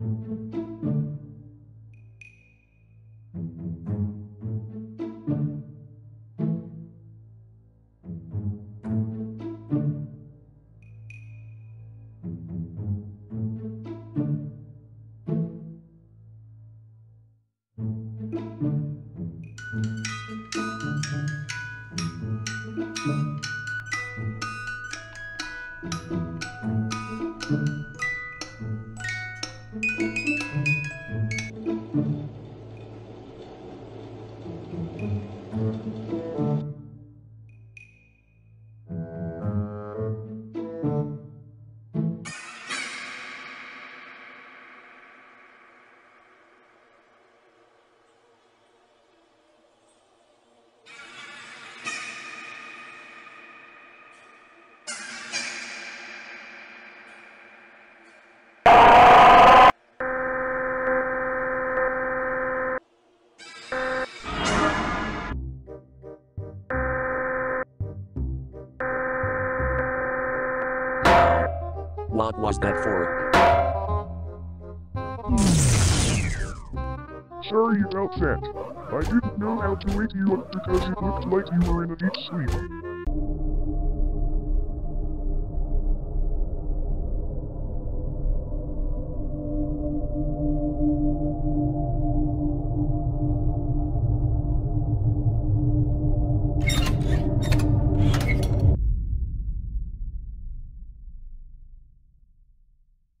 Thank mm -hmm. you. What was that for? Sorry about that. I didn't know how to wake you up because it looked like you were in a deep sleep.